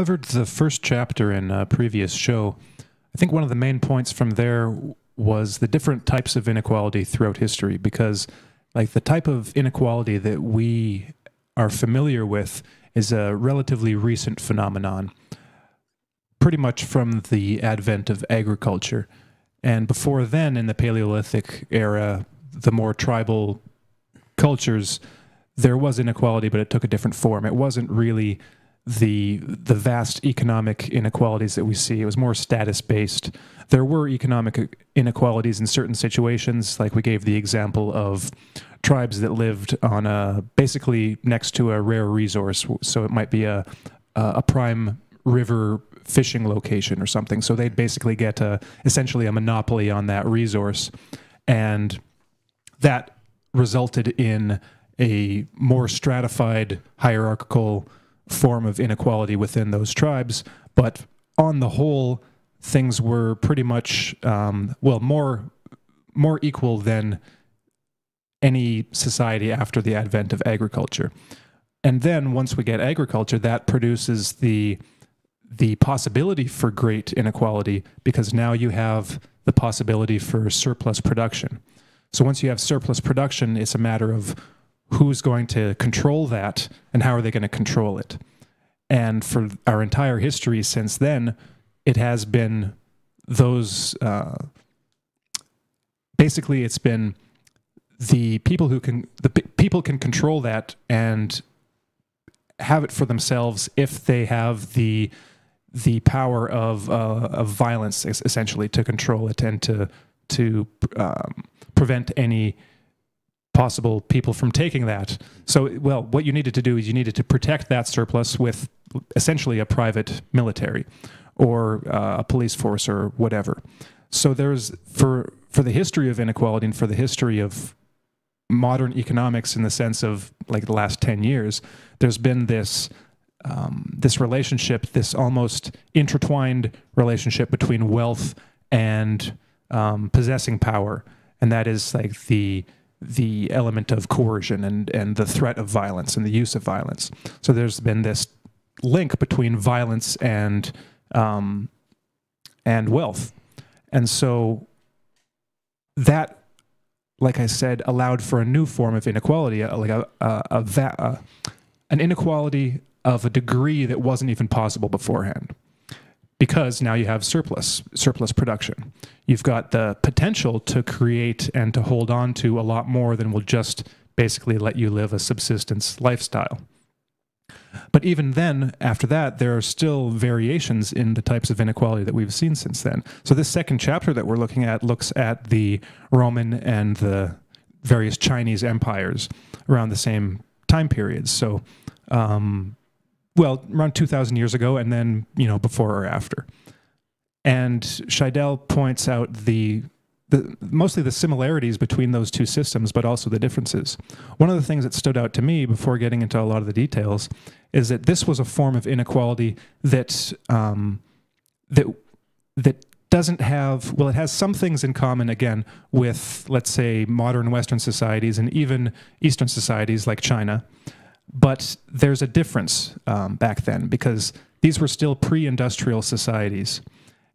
covered the first chapter in a previous show. I think one of the main points from there was the different types of inequality throughout history because like the type of inequality that we are familiar with is a relatively recent phenomenon pretty much from the advent of agriculture and before then in the paleolithic era the more tribal cultures there was inequality but it took a different form it wasn't really the the vast economic inequalities that we see. It was more status based. There were economic inequalities in certain situations, like we gave the example of tribes that lived on a basically next to a rare resource. So it might be a a prime river fishing location or something. So they'd basically get a, essentially a monopoly on that resource, and that resulted in a more stratified hierarchical form of inequality within those tribes. But on the whole, things were pretty much um, well more more equal than any society after the advent of agriculture. And then once we get agriculture, that produces the the possibility for great inequality because now you have the possibility for surplus production. So once you have surplus production, it's a matter of who's going to control that and how are they going to control it. And for our entire history since then, it has been those. Uh, basically, it's been the people who can the people can control that and have it for themselves if they have the the power of uh, of violence essentially to control it and to to um, prevent any possible people from taking that. So, well, what you needed to do is you needed to protect that surplus with essentially a private military or uh, a police force or whatever. So there's for for the history of inequality and for the history of modern economics in the sense of like the last 10 years, there's been this um, this relationship, this almost intertwined relationship between wealth and um, possessing power, and that is like the the element of coercion and and the threat of violence and the use of violence. So there's been this link between violence and um, and wealth, and so that, like I said, allowed for a new form of inequality, like a a, a, a an inequality of a degree that wasn't even possible beforehand because now you have surplus surplus production. You've got the potential to create and to hold on to a lot more than will just basically let you live a subsistence lifestyle. But even then after that there are still variations in the types of inequality that we've seen since then. So this second chapter that we're looking at looks at the roman and the various chinese empires around the same time periods. So um, well, around 2,000 years ago, and then, you know, before or after. And Scheidel points out the, the mostly the similarities between those two systems, but also the differences. One of the things that stood out to me before getting into a lot of the details is that this was a form of inequality that um, that that doesn't have well it has some things in common again with let's say modern western societies and even eastern societies like china but there's a difference um, back then because these were still pre industrial societies.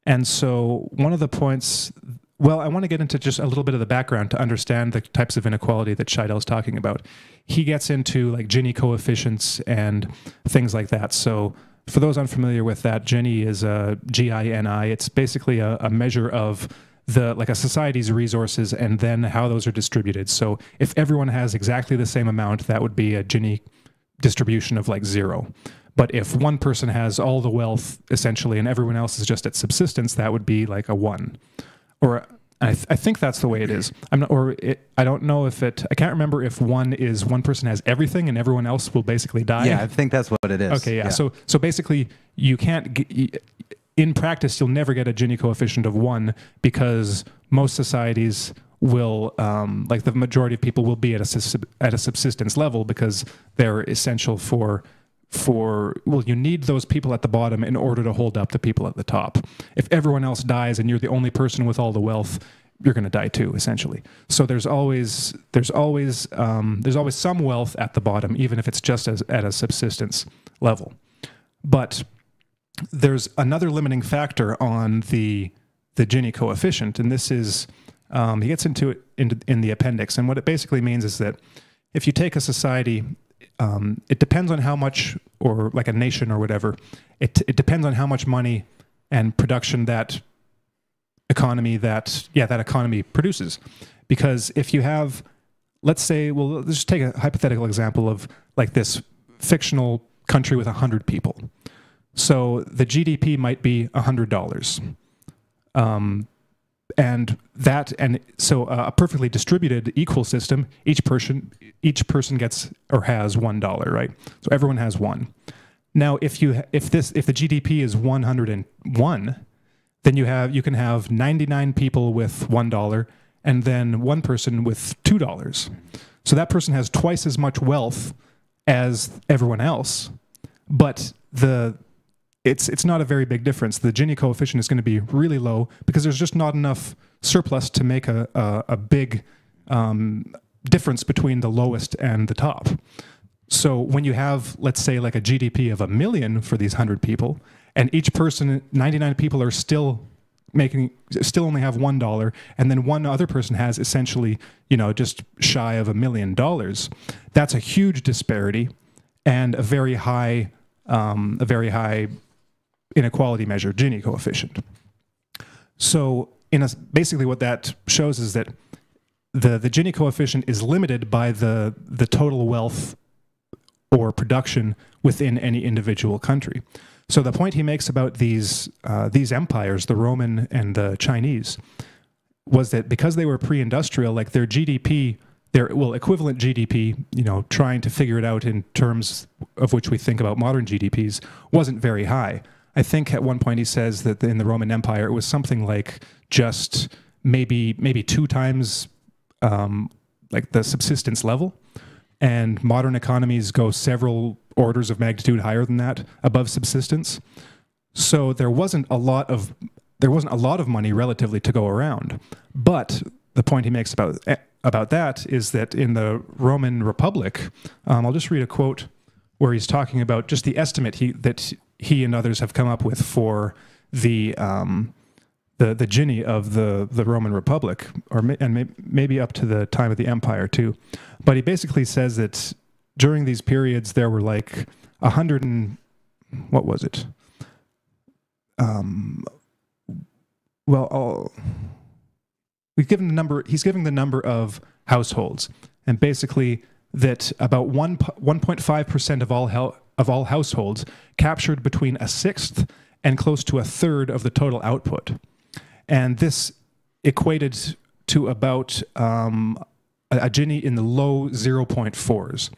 And so, one of the points, well, I want to get into just a little bit of the background to understand the types of inequality that Scheidel's talking about. He gets into like Gini coefficients and things like that. So, for those unfamiliar with that, Gini is a G I N I. It's basically a, a measure of the like a society's resources and then how those are distributed. So if everyone has exactly the same amount, that would be a Gini distribution of like zero. But if one person has all the wealth essentially and everyone else is just at subsistence, that would be like a one. Or I, th- I think that's the way it is. I'm not, or it, I don't know if it. I can't remember if one is one person has everything and everyone else will basically die. Yeah, I think that's what it is. Okay, yeah. yeah. So so basically, you can't. Get, in practice, you'll never get a Gini coefficient of one because most societies will um, like the majority of people will be at a at a subsistence level because they're essential for for well you need those people at the bottom in order to hold up the people at the top. If everyone else dies and you're the only person with all the wealth you're going to die too essentially. So there's always there's always um, there's always some wealth at the bottom even if it's just as at a subsistence level. But there's another limiting factor on the the Gini coefficient, and this is um, he gets into it in, in the appendix. And what it basically means is that if you take a society, um, it depends on how much, or like a nation or whatever, it, it depends on how much money and production that economy that yeah that economy produces. Because if you have, let's say, well, let's just take a hypothetical example of like this fictional country with hundred people. So the GDP might be hundred dollars. Um, and that and so uh, a perfectly distributed equal system each person each person gets or has one dollar right? So everyone has one. Now if you if this if the gdp is 101 then you have you can have 99 people with one dollar and then one person with two dollars. So that person has twice as much wealth as everyone else but the it's it's not a very big difference. The Gini coefficient is going to be really low because there's just not enough surplus to make a a, a big um, difference between the lowest and the top. So when you have, let's say, like a GDP of a million for these hundred people, and each person, 99 people are still making, still only have one dollar, and then one other person has essentially, you know, just shy of a million dollars. That's a huge disparity and a very high, um, a very high inequality measure, Gini coefficient. So in a, basically what that shows is that the, the Gini coefficient is limited by the, the total wealth or production within any individual country. So the point he makes about these, uh, these empires, the Roman and the Chinese, was that because they were pre-industrial, like their GDP, their well equivalent GDP, you know, trying to figure it out in terms of which we think about modern GDPs, wasn't very high. I think at one point he says that in the Roman Empire it was something like just maybe maybe two times um, like the subsistence level, and modern economies go several orders of magnitude higher than that above subsistence. So there wasn't a lot of there wasn't a lot of money relatively to go around. But the point he makes about about that is that in the Roman Republic, um, I'll just read a quote where he's talking about just the estimate he that he and others have come up with for the um, the the Gini of the the Roman Republic, or and may, maybe up to the time of the Empire too. But he basically says that during these periods there were like a hundred and what was it? Um, well, I'll, we've given the number. He's giving the number of households, and basically that about one 1.5 percent of all of all households captured between a sixth and close to a third of the total output. And this equated to about um, a, a Gini in the low 0.4s.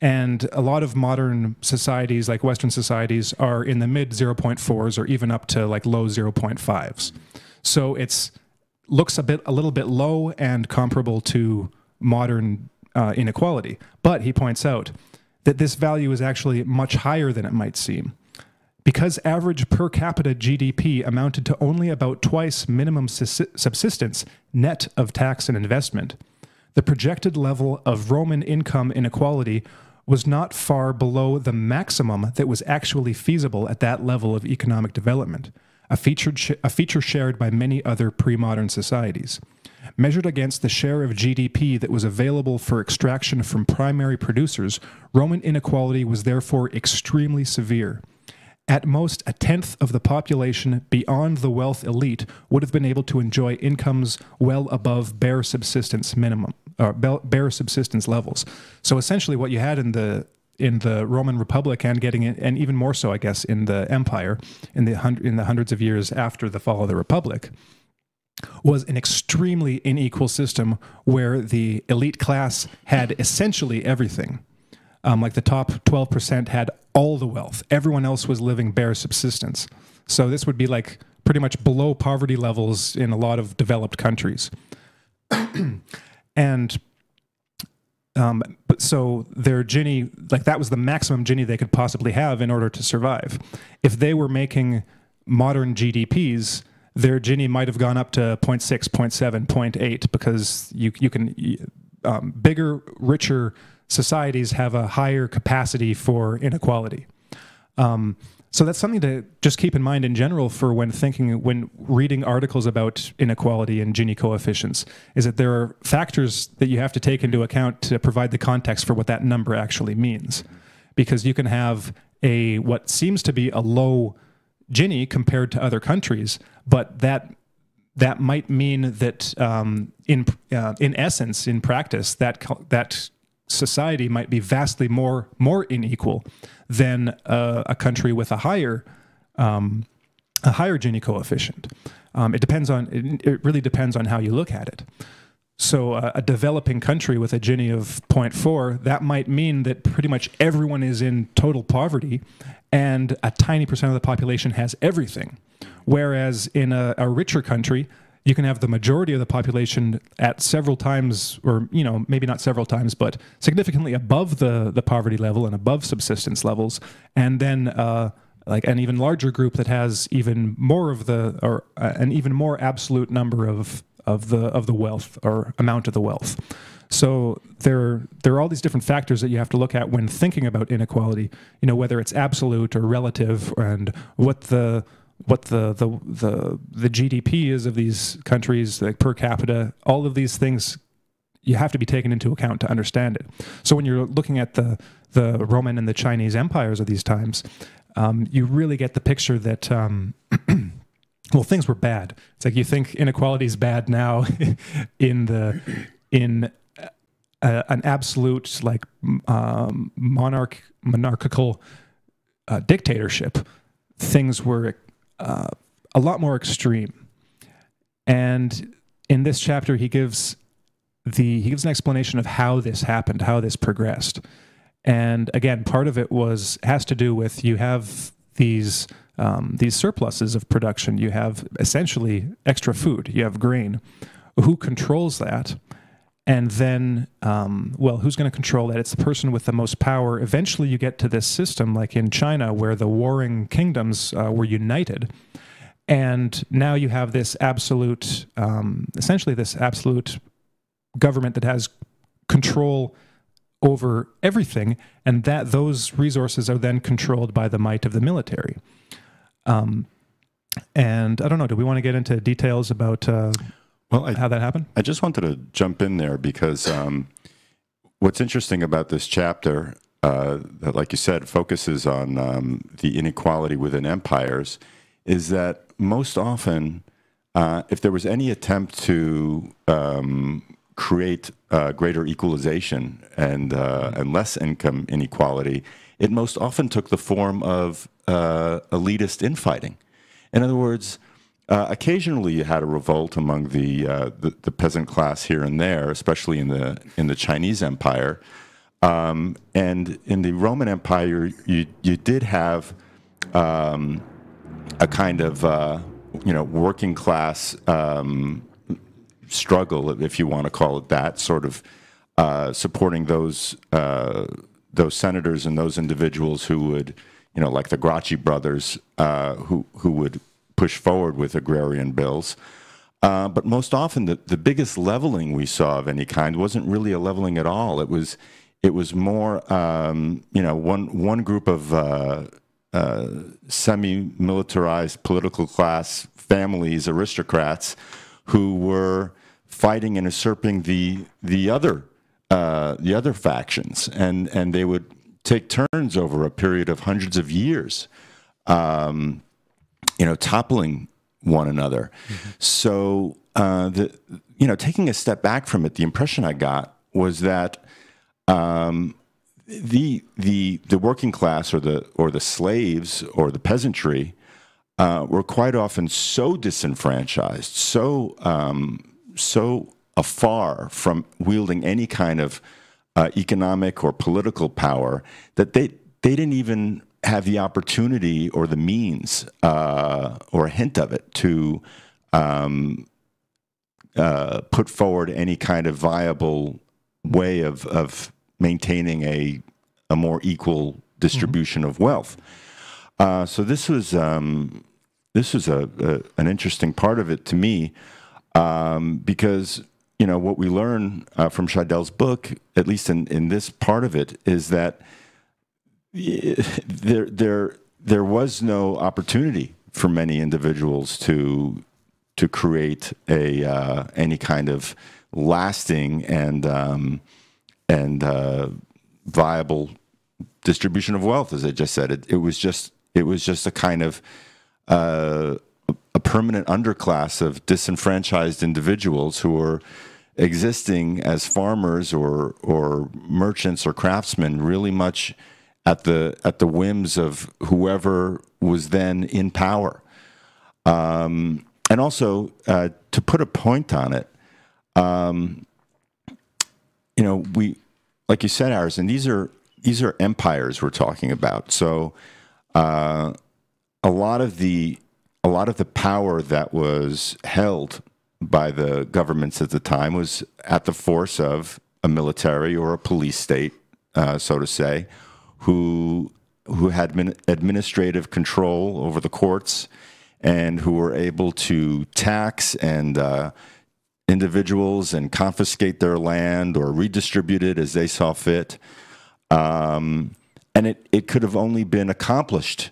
And a lot of modern societies, like Western societies, are in the mid 0.4s or even up to like low 0.5s. So it's looks a bit a little bit low and comparable to modern uh, inequality. But he points out that this value is actually much higher than it might seem. Because average per capita GDP amounted to only about twice minimum subsistence net of tax and investment, the projected level of Roman income inequality was not far below the maximum that was actually feasible at that level of economic development, a, featured a feature shared by many other pre modern societies. Measured against the share of GDP that was available for extraction from primary producers, Roman inequality was therefore extremely severe. At most, a tenth of the population beyond the wealth elite would have been able to enjoy incomes well above bare subsistence minimum, uh, or bare subsistence levels. So essentially, what you had in the in the Roman Republic and getting it, and even more so, I guess, in the Empire in the in the hundreds of years after the fall of the Republic, was an extremely unequal system where the elite class had essentially everything. Um, like the top 12% had all the wealth. Everyone else was living bare subsistence. So this would be like pretty much below poverty levels in a lot of developed countries. and um, but so their Gini, like that was the maximum Gini they could possibly have in order to survive. If they were making modern GDPs, their Gini might have gone up to 0.6, 0.7, 0.8 because you, you can, um, bigger, richer societies have a higher capacity for inequality. Um, So that's something to just keep in mind in general for when thinking, when reading articles about inequality and Gini coefficients, is that there are factors that you have to take into account to provide the context for what that number actually means. Because you can have a what seems to be a low Gini compared to other countries, but that that might mean that um, in uh, in essence, in practice, that that society might be vastly more more unequal than uh, a country with a higher um, a higher Gini coefficient. Um, it depends on it, it, really depends on how you look at it. So uh, a developing country with a Gini of 0.4 that might mean that pretty much everyone is in total poverty, and a tiny percent of the population has everything. Whereas in a, a richer country, you can have the majority of the population at several times, or you know, maybe not several times, but significantly above the the poverty level and above subsistence levels, and then uh, like an even larger group that has even more of the or uh, an even more absolute number of of the of the wealth or amount of the wealth. So there there are all these different factors that you have to look at when thinking about inequality. You know, whether it's absolute or relative, and what the what the, the the the GDP is of these countries, like per capita, all of these things you have to be taken into account to understand it. So when you're looking at the the Roman and the Chinese empires of these times, um, you really get the picture that um, well things were bad. It's like you think inequality is bad now in the in uh, an absolute like um, monarch monarchical uh, dictatorship. Things were a lot more extreme. And in this chapter, he gives the he gives an explanation of how this happened, how this progressed. And again, part of it was has to do with you have these um, these surpluses of production. You have essentially extra food. You have grain. Who controls that? And then, um, well, who's going to control that? It's the person with the most power. Eventually, you get to this system, like in China, where the warring kingdoms uh, were united. And now you have this absolute, um, essentially, this absolute government that has control over everything, and that those resources are then controlled by the might of the military. Um, and I don't know. Do we want to get into details about? Uh, well, I, how that happened? I just wanted to jump in there because um, what's interesting about this chapter, uh, that, like you said, focuses on um, the inequality within empires, is that most often, uh, if there was any attempt to um, create uh, greater equalization and uh, and less income inequality, it most often took the form of uh, elitist infighting. In other words uh, occasionally, you had a revolt among the, uh, the, the peasant class here and there, especially in the in the Chinese Empire, um, and in the Roman Empire, you you did have um, a kind of uh, you know working class um, struggle, if you want to call it that, sort of uh, supporting those uh, those senators and those individuals who would you know like the Gracchi brothers who who would push forward with agrarian bills. Uh, but most often, the, the biggest leveling we saw of any kind wasn't really a leveling at all. It was it was more, um, you know, one one group of uh, uh, semi-militarized political class families, aristocrats, who were fighting and usurping the the other uh, the other factions, and and they would take turns over a period of hundreds of years. Um, you know, toppling one another. Mm-hmm. So, uh, the you know, taking a step back from it, the impression I got was that um, the the the working class or the or the slaves or the peasantry uh, were quite often so disenfranchised, so um, so afar from wielding any kind of uh, economic or political power that they they didn't even have the opportunity or the means uh, or a hint of it to um, uh, put forward any kind of viable way of, of maintaining a, a more equal distribution mm-hmm. of wealth. Uh, so this was um, this was a, a, an interesting part of it to me um, because you know what we learn uh, from Scheidel's book, at least in, in this part of it, is that there, there, there was no opportunity for many individuals to to create a uh, any kind of lasting and um, and uh, viable distribution of wealth, as I just said. It, it was just it was just a kind of uh, a permanent underclass of disenfranchised individuals who were existing as farmers or or merchants or craftsmen, really much at the at the whims of whoever was then in power. Um, and also uh, to put a point on it, um, you know, we like you said, Harrison. These are these are empires we're talking about. So uh, a lot of the a lot of the power that was held by the governments at the time was at the force of a military or a police state, uh, so to say, who who had administrative control over the courts and who were able to tax and uh, individuals and confiscate their land or redistribute it as they saw fit. Um, and it, it could have only been accomplished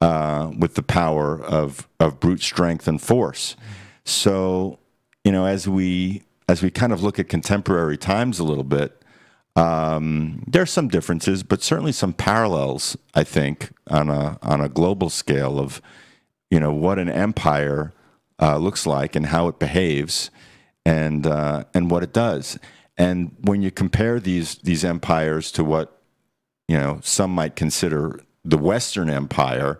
uh, with the power of, of brute strength and force. So, you know, as we as we kind of look at contemporary times a little bit, um, there are some differences, but certainly some parallels. I think on a on a global scale of, you know, what an empire uh, looks like and how it behaves, and uh, and what it does. And when you compare these these empires to what you know some might consider the Western Empire,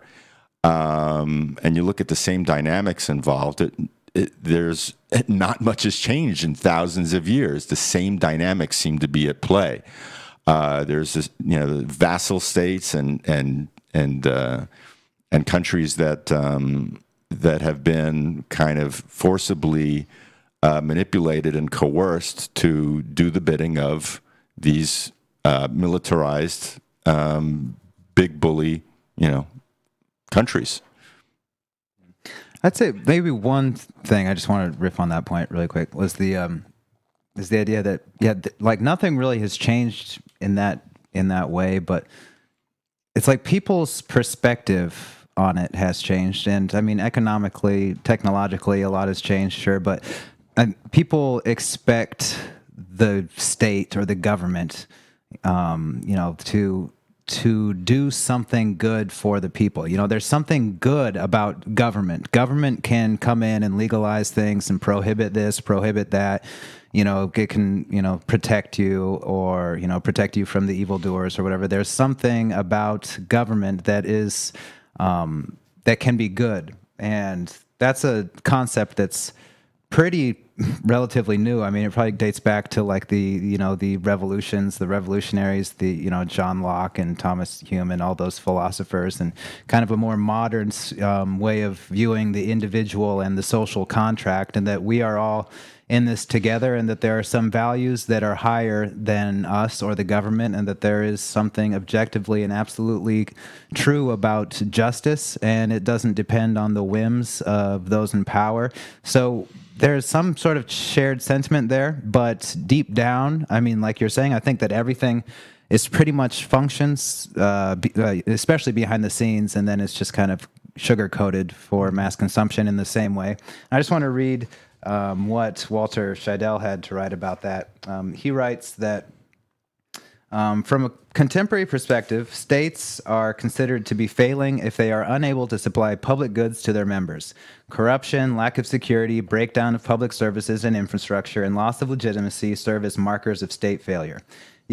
um, and you look at the same dynamics involved, it, it, there's not much has changed in thousands of years. The same dynamics seem to be at play. Uh, there's this, you know the vassal states and and and uh, and countries that um, that have been kind of forcibly uh, manipulated and coerced to do the bidding of these uh, militarized, um, big bully, you know, countries. I'd say maybe one thing I just want to riff on that point really quick was the um, is the idea that yeah, th- like nothing really has changed in that in that way, but it's like people's perspective on it has changed, and I mean economically, technologically, a lot has changed, sure, but people expect the state or the government, um, you know, to to do something good for the people. You know, there's something good about government. Government can come in and legalize things and prohibit this, prohibit that. You know, it can, you know, protect you or, you know, protect you from the evildoers or whatever. There's something about government that is, um, that can be good. And that's a concept that's pretty relatively new. I mean, it probably dates back to like the you know the revolutions, the revolutionaries, the you know John Locke and Thomas Hume and all those philosophers, and kind of a more modern um, way of viewing the individual and the social contract, and that we are all in this together, and that there are some values that are higher than us or the government, and that there is something objectively and absolutely true about justice, and it doesn't depend on the whims of those in power. So there's some sort of shared sentiment there, but deep down, I mean, like you're saying, I think that everything is pretty much functions, uh, uh, especially behind the scenes, and then it's just kind of sugar coated for mass consumption in the same way. I just want to read um, what Walter Scheidel had to write about that. Um, he writes that um, from a contemporary perspective, states are considered to be failing if they are unable to supply public goods to their members. Corruption, lack of security, breakdown of public services and infrastructure, and loss of legitimacy serve as markers of state failure.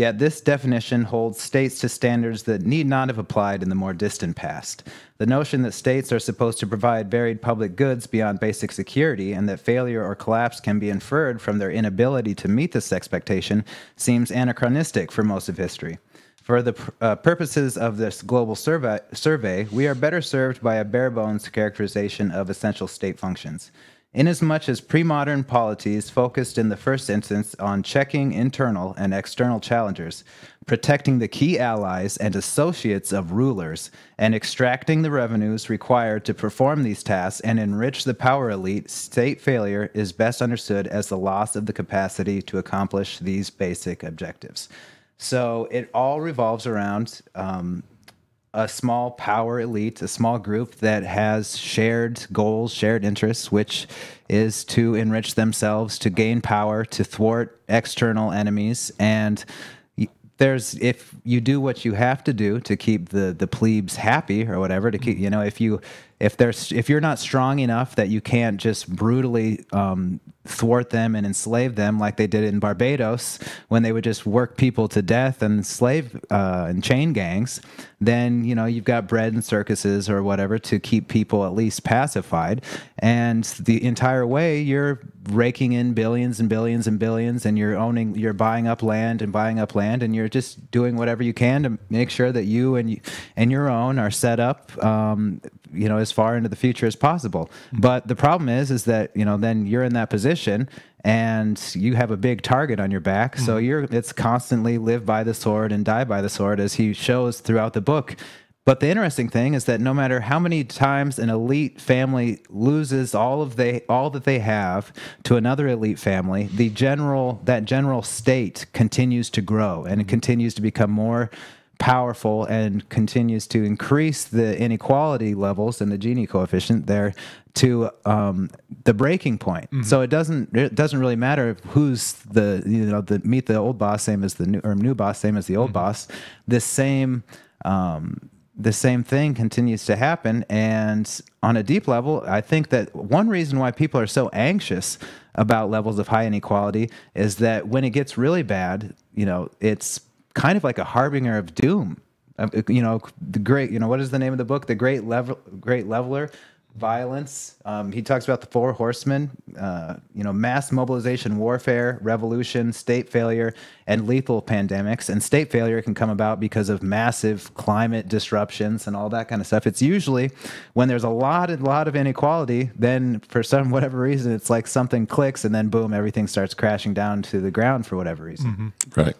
Yet this definition holds states to standards that need not have applied in the more distant past. The notion that states are supposed to provide varied public goods beyond basic security and that failure or collapse can be inferred from their inability to meet this expectation seems anachronistic for most of history. For the uh, purposes of this global survey, survey, we are better served by a bare bones characterization of essential state functions. Inasmuch as pre-modern polities focused in the first instance on checking internal and external challengers, protecting the key allies and associates of rulers, and extracting the revenues required to perform these tasks and enrich the power elite, state failure is best understood as the loss of the capacity to accomplish these basic objectives. So it all revolves around um, a small power elite, a small group that has shared goals, shared interests, which is to enrich themselves, to gain power, to thwart external enemies, and there's if you do what you have to do to keep the the plebes happy or whatever to keep you know if you if there's if you're not strong enough that you can't just brutally um, thwart them and enslave them like they did in Barbados when they would just work people to death and slave uh, and chain gangs, then you know you've got bread and circuses or whatever to keep people at least pacified, and the entire way you're raking in billions and billions and billions, and you're owning, you're buying up land and buying up land, and you're just doing whatever you can to make sure that you and you, and your own are set up um, you know as far into the future as possible. But the problem is is that you know then you're in that position and you have a big target on your back. So mm-hmm. you're it's constantly live by the sword and die by the sword as he shows throughout the book. But the interesting thing is that no matter how many times an elite family loses all of they all that they have to another elite family, the general that general state continues to grow and it mm-hmm. continues to become more powerful and continues to increase the inequality levels and the Gini coefficient there to um, the breaking point. So it doesn't it doesn't really matter who's the you know the meet the old boss same as the new or new boss same as the old boss. The same um, the same thing continues to happen. And on a deep level, I think that one reason why people are so anxious about levels of high inequality is that when it gets really bad, you know, it's kind of like a harbinger of doom. Uh, You know, the great, you know, what is the name of the book? The Great Level, Great Leveler. Violence. Um, he talks about the four horsemen. Uh, you know, mass mobilization, warfare, revolution, state failure, and lethal pandemics. And state failure can come about because of massive climate disruptions and all that kind of stuff. It's usually when there's a lot, a lot of inequality. Then, for some whatever reason, it's like something clicks, and then boom, everything starts crashing down to the ground for whatever reason. Right.